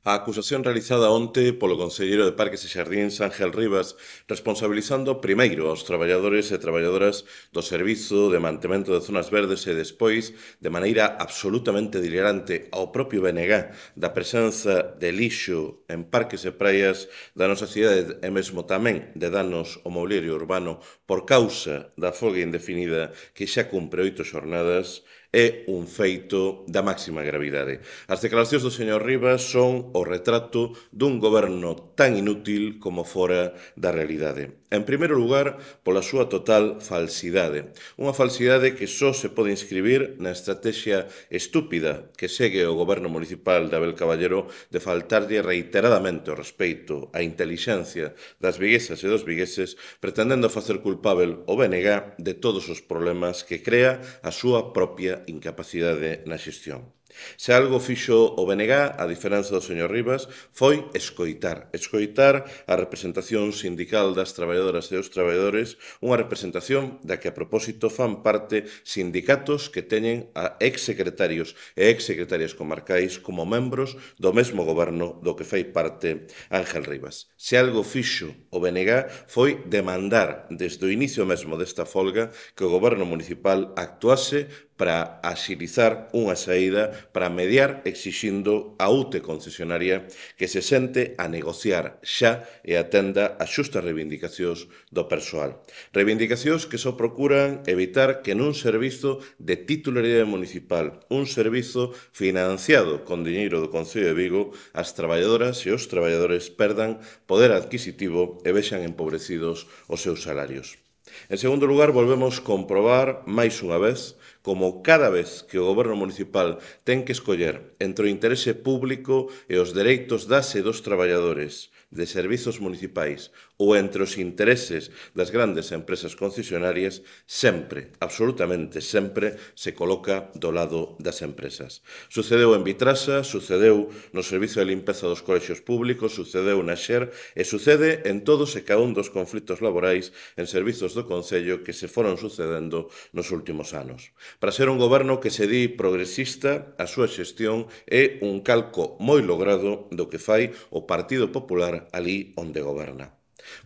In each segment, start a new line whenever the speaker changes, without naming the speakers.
A acusación realizada onte polo Conselleiro de Parques e Xardíns Ángel Rivas responsabilizando primeiro aos traballadores e traballadoras do Servizo de Mantemento de Zonas Verdes e despois, de maneira absolutamente delirante, ao propio BNG da presenza de lixo en parques e praias da nosa cidade e mesmo tamén de danos ao mobiliario urbano por causa da folga indefinida que xa cumpre oito xornadas, é un feito da máxima gravidade. As declaracións do señor Rivas son o retrato dun goberno tan inútil como fora da realidade. En primeiro lugar, pola súa total falsidade. Unha falsidade que só se pode inscribir na estrategia estúpida que segue o goberno municipal de Abel Caballero de faltarlle reiteradamente o respeito á intelixencia das viguesas e dos vigueses pretendendo facer culpável o BNG de todos os problemas que crea a súa propia incapacidade na xestión. Se algo fixo o BNG, a diferenza do señor Rivas, foi escoitar. Escoitar a representación sindical das traballadoras e os traballadores, unha representación da que a propósito fan parte sindicatos que teñen a exsecretarios e exsecretarias comarcais como membros do mesmo goberno do que fai parte Ángel Rivas. Se algo fixo o BNG foi demandar desde o inicio mesmo desta folga que o goberno municipal actuase para axilizar unha saída para mediar exixindo a UTE concesionaria que se sente a negociar xa e atenda as xustas reivindicacións do persoal. Reivindicacións que só procuran evitar que nun servizo de titularidade municipal, un servizo financiado con diñeiro do Concello de Vigo, as traballadoras e os traballadores perdan poder adquisitivo e vexan empobrecidos os seus salarios. En segundo lugar, volvemos comprobar máis unha vez como cada vez que o goberno municipal ten que escoller entre o interese público e os dereitos das e dos traballadores de servizos municipais ou entre os intereses das grandes empresas concesionarias, sempre, absolutamente sempre, se coloca do lado das empresas. Sucedeu en Vitrasa, sucedeu no Servizo de Limpeza dos Colexios Públicos, sucedeu na Xer e sucede en todos e cada un dos conflitos laborais en servizos do Concello que se foron sucedendo nos últimos anos. Para ser un goberno que se di progresista, a súa xestión é un calco moi logrado do que fai o Partido Popular ali onde goberna.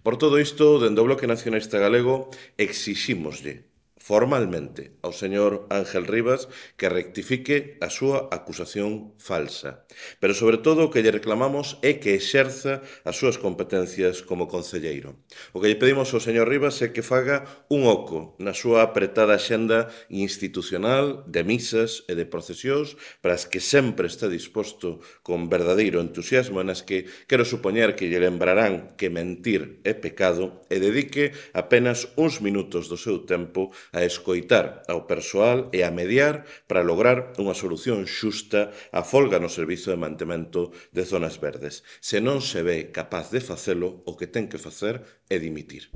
Por todo isto, dende o Bloque Nacionalista Galego, exixímoslle formalmente ao señor Ángel Rivas que rectifique a súa acusación falsa. Pero sobre todo o que lle reclamamos é que exerza as súas competencias como concelleiro. O que lle pedimos ao señor Rivas é que faga un oco na súa apretada xenda institucional de misas e de procesións para as que sempre está disposto con verdadeiro entusiasmo nas que quero supoñer que lle lembrarán que mentir é pecado e dedique apenas uns minutos do seu tempo a escoitar ao persoal e a mediar para lograr unha solución xusta á folga no servizo de mantemento de zonas verdes. Se non se ve capaz de facelo, o que ten que facer é dimitir.